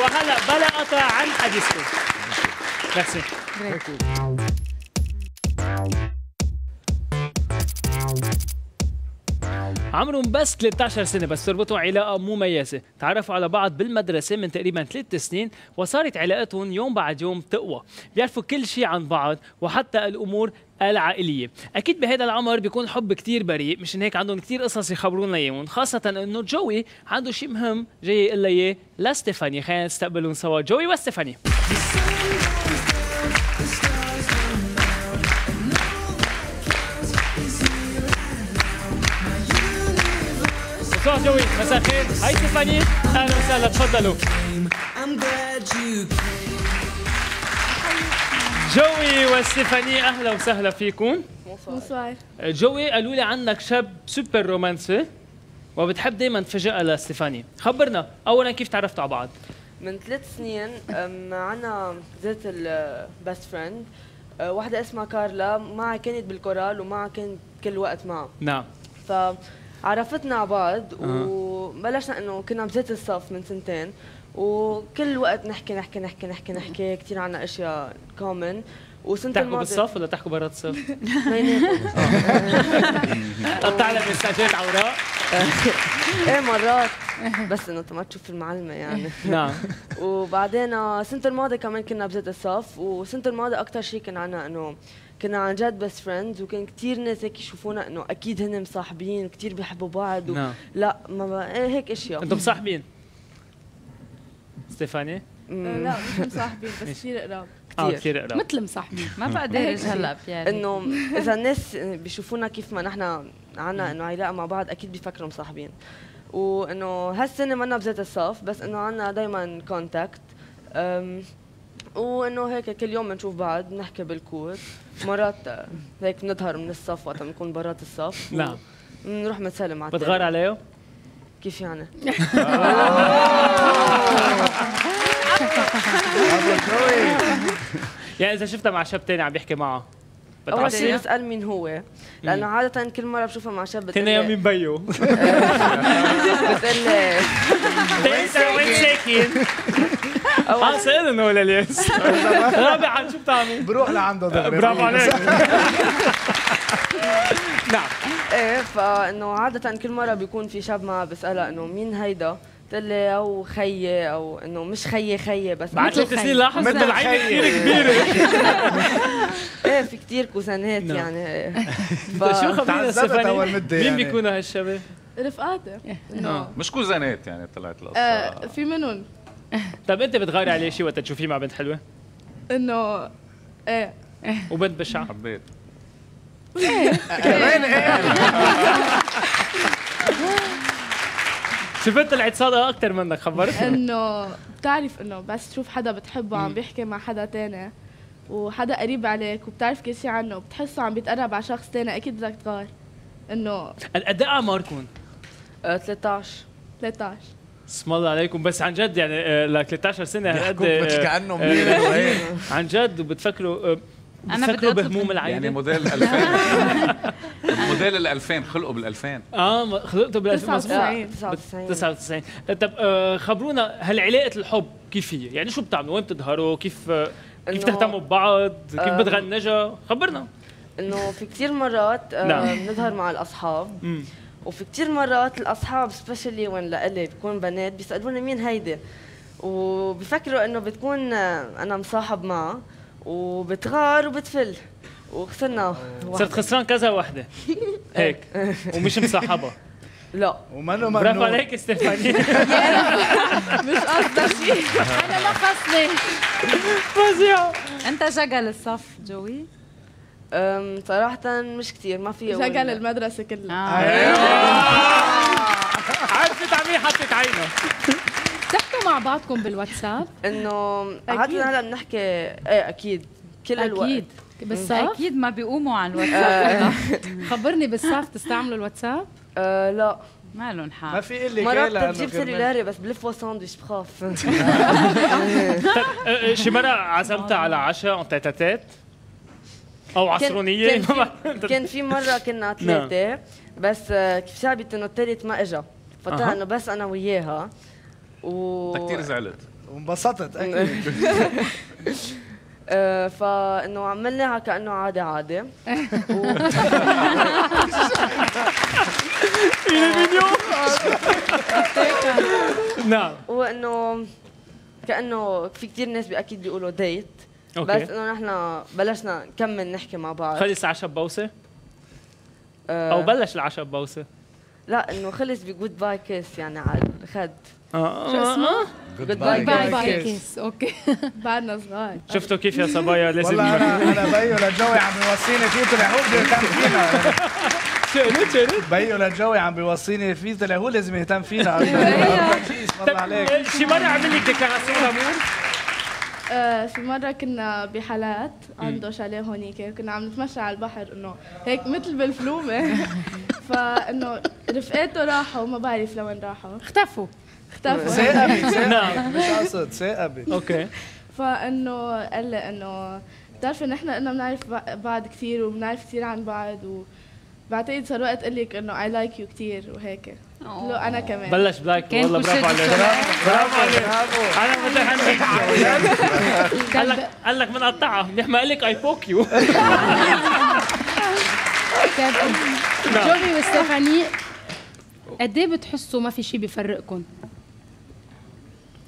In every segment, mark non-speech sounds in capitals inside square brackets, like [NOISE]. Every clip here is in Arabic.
وهلا بلا قطع عن حديثكم. ميرسي. عمرهم بس 13 سنة بس تربطوا علاقة مميزة. تعرفوا على بعض بالمدرسة من تقريبا ثلاث سنين وصارت علاقتهم يوم بعد يوم تقوى. بيعرفوا كل شيء عن بعض وحتى الأمور العائلية. أكيد بهذا العمر بيكون الحب كتير بريء مشان هيك عندهم كتير قصص يخبرونا إياهم. خاصة إنه جوي عنده شيء مهم جاي يقول لي لستيفاني خلينا نستقبلهم سوا. جوي وستيفاني. مساء جوي مساء الخير hi ستيفاني أهلا وسهلا تفضلوا جوي وستيفاني أهلا وسهلا فيكم bonsoir جوي قالوا لي عنك شاب سوبر رومانسي وبتحب دائما تفاجئها لستيفاني خبرنا اولا كيف تعرفتوا على بعض من ثلاث سنين أم، عنا ذات ال best friend واحدة اسمها كارلا. معها كانت بالكورال ومعها كانت كل وقت معها نعم. فعرفتنا على بعض وبلشنا إنه كنا بذات الصف من سنتين وكل وقت نحكي نحكي نحكي نحكي نحكي كثير عنا أشياء كومن وسنة تحكوا بالصف ولا تحكوا برات الصف؟ بيناتهم قطع لك مساجات اوراق إيه مرات. بس إنه ما تشوف المعلمة يعني. [LAUGHS] نعم. وبعدين آه، السنة الماضية كمان كنا بذات الصف والسنة الماضية أكثر شيء كان عنا إنه كنا عن جد بس friends وكان كثير ناس هيك يشوفونا إنه أكيد هن مصاحبين كثير بيحبوا بعض و... نعم. لا ما ب... إيه هيك أشياء. أنتم مصاحبين؟ ستيفاني؟ مم. لا مش مصاحبين بس كثير قراب آه كتير. كثير قراب مثل مصاحبين ما بقدر هلأ يعني إنه [LAUGHS] إذا الناس بيشوفونا كيف ما نحن عنا إنه علاقة مع بعض أكيد بيفكروا مصاحبين. وإنه هالسنة منا بذات الصف بس إنه عنا دايما contact وإنه هيك كل يوم بنشوف بعض بنحكي بالكور مرات هيك بنظهر من الصف وقت بنكون برات الصف نعم بنروح بنسلم على بتغار. عليه؟ كيف يعني؟ [LAUGHS] يعني إذا شفتها مع شاب تاني عم بيحكي معه أول شيء؟ بسال مين هو لأنه عادة كل مرة بشوفها مع شاب [LAUGHS] بتقول لي مين بيو بتقول لي وين ساكن؟ آه سأل إنه ولا الياس [LAUGHS] رابعا شو بتعمل؟ بروح لعنده دغري برافو عليك [LAUGHS] نعم إيه فإنه عادة كل مرة بيكون في شاب معها بسالها إنه مين هيدا؟ بتقول لي أو خيي أو إنه مش خيي خيي بس بعد ست سنين لاحظ مثل انه العين. كثير كبيرة [LAUGHS] إيه في كثير كوزانات نعم. يعني ف... طيب شو؟ أول مدة مين يعني. بيكونوا هالشباب؟ رفقاتي إنه مش كوزانات يعني طلعت القصة آه في منهم [LAUGHS] طب انت بتغاري عليه شيء وقت تشوفيه مع بنت حلوة؟ انه إيه. وبنت بشعة. حبيت. شفت طلعت صادقه أكثر منك خبرتني. انه بتعرف انه بس تشوف حدا بتحبه عم بيحكي مع حدا تاني وحدا قريب عليك وبتعرف كل شيء عنه وبتحسه عم بيتقرب على شخص تاني أكيد بدك تغار. انه قد إيه أعماركم؟ آه، 13 13 اسم الله عليكم بس عن جد يعني آه، ل 13 سنة هالقد مثل آه، كأنه آه، مين عن جد وبتفكروا أنا بتفكروا بدي بهموم العائلة يعني موديل 2000 [LAUGHS] موديل ال 2000 خلقوا بال 2000 آه خلقتوا بال 99. 99 99 طب آه، خبرونا هالعلاقه الحب كيف هي؟ يعني شو بتعملوا؟ وين بتظهروا؟ كيف آه، كيف تهتموا ببعض؟ كيف آه، بتغنجوا؟ خبرنا إنه في كثير مرات نعم. بنظهر مع الأصحاب. وفي كثير مرات الأصحاب سبيشلي وين لإلي بكون بنات بيسألوني مين هيدي وبفكروا إنه بتكون أنا مصاحب معها وبتغار وبتفل وخسرنا صرت. خسران كذا وحده [LAUGHS] هيك. ومش مصاحبة. لا. برافو ممنوع. عليك ستيفاني. [LAUGHS] [LAUGHS] مش قصدها شيء أنا لخصني. فظيعه أنت جقل الصف جوي. صراحة مش كثير ما في شغل المدرسة كلها. آه. عرفت عمي حطت عينه. بتحكوا مع بعضكم بالواتساب؟ إنه. عادة هلا بنحكي إيه أكيد كل الوقت. أكيد. بالصف؟ أكيد ما بيقوموا على الواتساب. خبرني بالصف تستعملوا الواتساب؟ آه لا. ما لهم ما حق في اللي مرات كيلا بجيب سيلولاري بس بلف ساندويتش بخاف. [LAUGHS] أه، شي مرة عزمتها على عشاء اون تيتاتات أو عصرونية كان في, [LAUGHS] كان في مرة كنا ثلاثة بس آه، كيف صعبت إنه الثالث ما اجى فطلع. إنه بس أنا وياها. و كثير زعلت. وانبسطت أكيد. [LAUGHS] آه، فإنه عملناها كأنه عادي عادي. [LAUGHS] نعم. وإنه كأنه في كثير ناس أكيد بيقولوا date okay. بس انه نحن بلشنا نكمل نحكي مع بعض. خلص العشاء ببوسه آه، أو بلش العشاء ببوسه لا انه خلص ب goodbye kiss يعني على الخد. آه. شو اسمه؟ goodbye bye bye kiss. Okay. [LAUGHS] بعدنا صغار شفتوا كيف يا صبايا؟ لازم والله أنا أنا بيو لجوي عم بيوصيني فيه طلع هو بده يهتم فينا بيو لجوي عم بيوصيني فيه طلع هو لازم يهتم فينا. [LAUGHS] [LAUGHS] والله عليك. شي مرة عمل لك ديكلاراسيون لامور؟ آه، في مرة كنا بحالات عنده شاليه هونيك كنا عم نتمشى على البحر إنه هيك مثل بالفلومة. [LAUGHS] فإنه رفقاته راحوا ما بعرف لوين راحوا. اختفوا. اختفوا. ثاقبي [LAUGHS] نعم. مش قصد ثاقبي أوكي. فإنه قال لي إنه بتعرفي نحن قلنا بنعرف بع- بعض كثير وبنعرف كثير عن بعض و بعتقد صار وقت أقول لك إنه اي لايك يو كثير وهيك. له أنا كمان. بلش بلايك كان والله برافو عليك. برافو عليك. أنا متحمس. [LAUGHS] قال لك قال لك بنقطعها منيح ما قال لك اي بوك يو جوبي وستيفاني قد إيه بتحسوا ما في شيء بيفرقكم؟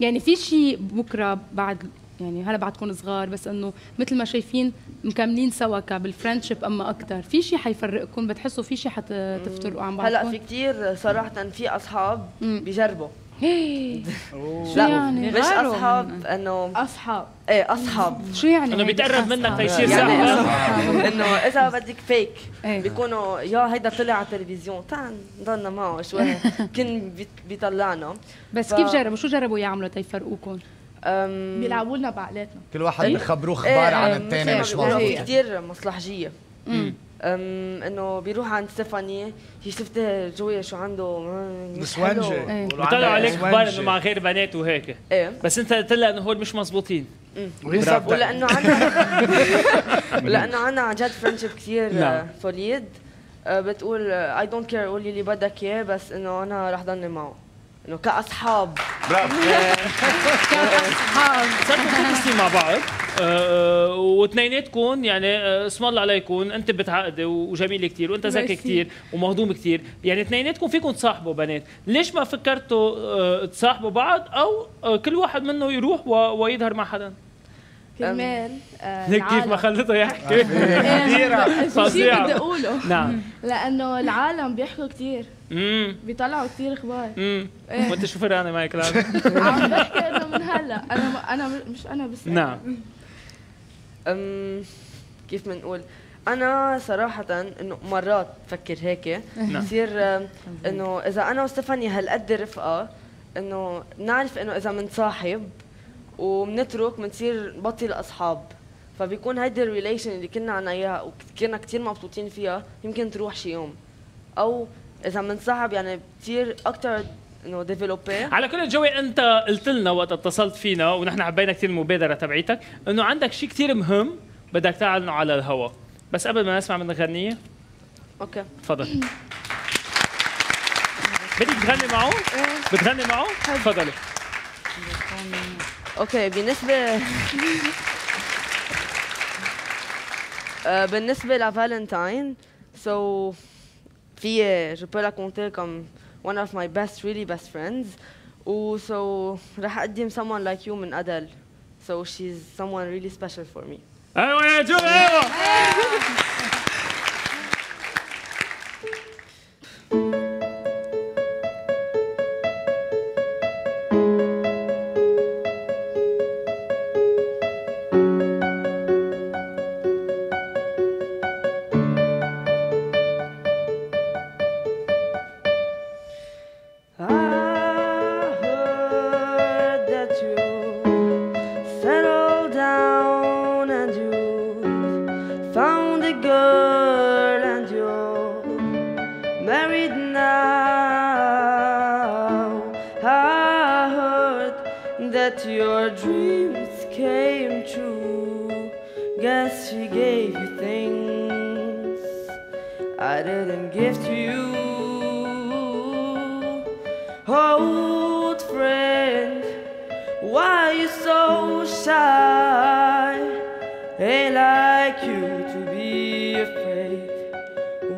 يعني في شيء بكرة بعد يعني هلا بعدكم صغار بس إنه مثل ما شايفين مكملين سوا بالفرندشيب أما أكثر في شيء حيفرقكم؟ بتحسوا في شيء حتفترقوا عن بعضكم؟ هلا في كثير صراحة في أصحاب. بيجربوا شو لا يعني؟ مش أصحاب إنه أصحاب. إيه أصحاب. شو يعني؟ إنه بيتقرب؟ منك تيصير يعني سهل إنه إذا بدك فيك إيه. بيكونوا يا هيدا طلع على التلفزيون تعال نضلنا معه شوي. [LAUGHS] كن بيت- بيطلعنا. بس كيف جربوا؟ شو جربوا يعملوا تيفرقوكم؟ أم، بيلعبوا لنا بعقلاتنا. كل واحد إيه؟ بخبروه إيه، أخبار عن الثاني مش مزبوط كثير مصلحجية. إنه بيروح عند ستيفاني هي شفت جوي شو عنده. نسونجي إيه. بيطلعوا عليك أخبار إنه مع غير بنات وهيك. إيه. بس أنت قلت لها إنه هول مش مزبوطين. ولأنه عنا [LAUGHS] [LAUGHS] ولأنه عنا عن جد friendship كثير. solid بتقول I don't care قولي اللي بدك إياه بس إنه أنا رح ضلني معه. إنه كأصحاب. برافو. صرتوا ثلاث سنين مع بعض؟ آه، واثنيناتكم يعني آه، اسم الله عليكم أنت بتعقدي وجميله كثير وأنت ذكي. كثير ومهضوم كثير يعني اثنيناتكم فيكم تصاحبوا بنات. ليش ما فكرتوا تصاحبوا بعض؟ أو كل واحد منه يروح ويظهر مع حدا؟ كرمال آه، هيك كيف ما العالم. خليته يحكي. [LAUGHS] شيء فظيعة. بدي أقوله. نعم. لأنه العالم بيحكوا كثير امم بيطلعوا كثير أخبار. امم إيه. وانت شو فرقانه معك العالم عم بحكي إنه من هلأ. أنا أنا مش أنا بس. نعم. أم كيف بنقول أنا صراحة إنه مرات بفكر هيك. نعم. بصير إنه إذا أنا وستيفاني هالقد رفقة إنه نعرف إنه إذا منصاحب ومنترك بنصير نبطل أصحاب. فبيكون هيدي ال relation اللي كنا عنا إياها وكنا كثير مبسوطين فيها يمكن تروح شي يوم. أو إذا منصاحب يعني بتصير أكثر إنه développée على كل جوي أنت قلت لنا وقت اتصلت فينا ونحن حبينا كثير المبادرة تبعيتك إنه عندك شيء كثير مهم بدك تعلنه على الهوا. بس قبل ما نسمع منك غنية. أوكي. تفضل. بدك تغني معه؟ بتغني معه؟ تفضلي. أوكي بالنسبة [LAUGHS] آه، بالنسبة لفالنتاين سو في جو بو لا كونتي كم one of my best really best friends و so رح اقدم someone like you من أدل so she's someone really special for me ايوه يا جو Came true. Guess she gave you things I didn't give to you. Old friend, Why you so shy? Ain't like you to be afraid.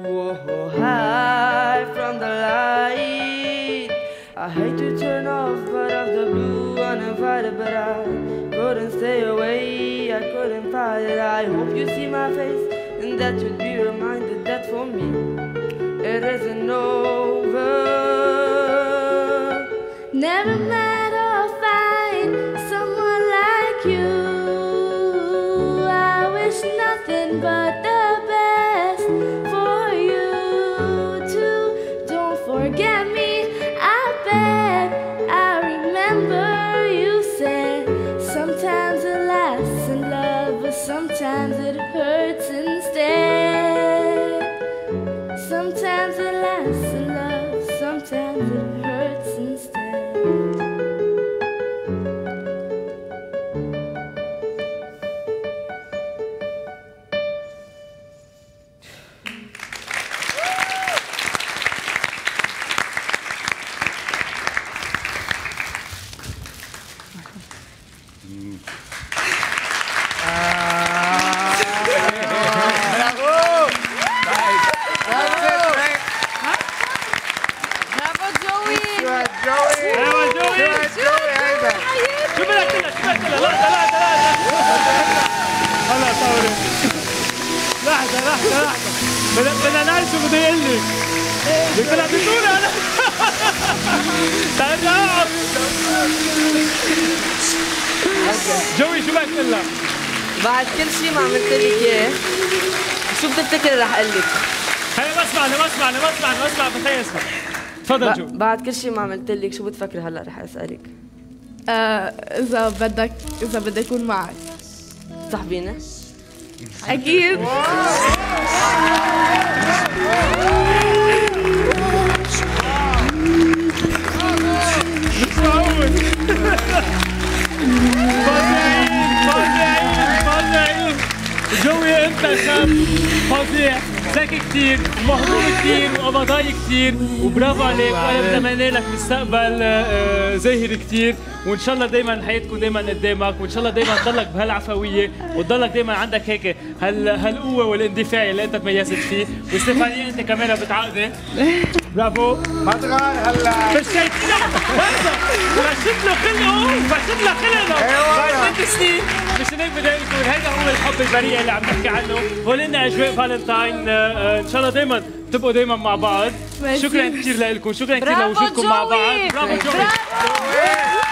Whoa, hide from the light. I hate to turn off, but of the blue uninvited, but I couldn't stay away. I couldn't fight it. I hope you see my face, and that you'll be reminded that for me it isn't over. Never met or find someone like you. I wish nothing but تقول لحظة لحظة لحظة. هلا صوري لحظة لحظة لحظة. بدنا نعرف شو بده يقول لك بدك بتقول أنا تعال اقعد جوي شو بدك تقول لها؟ بعد كل شيء ما عملت لك إياه شو بتفتكر رح أقول لك؟ هيا ما اسمعنا ما اسمعنا ما اسمعنا ما اسمع بخي اسمع تفضل جو. بعد كل شيء ما عملت لك شو بتفكري هلا رح أسألك؟ آه، إذا بدك إذا بدي أكون معك. صاحبيني؟ أكيد. مش معقول فظيعين فظيعين فظيعين جوي انت شاب فظيع. ذكي كثير ومهضوم كثير وقبضاي كثير وبرافو عليك. وأنا بتمنى لك مستقبل آه، زاهر كثير وإن شاء الله دائما حياتكم دائما قدامك وإن شاء الله دائما تضلك بهالعفوية وتضلك دائما عندك هيك هال هالقوة والاندفاع اللي أنت تميزت فيه. وستيفاني أنت كمان بتعقدي برافو. ما تغار هلا فشيت لحظة فشت له خلقه فشت له خلقه. بعد ست سنين مش هيك بدي يكون هيدا هو الحب البريء اللي عم نحكي عنه. هول لنا أجواء فالنتاين آه، آه، إن شاء الله دائما تبقوا دائما مع بعض. شكرا كثير لكم شكرا كثير لوجودكم مع. بعض. برافو جوي. برافو.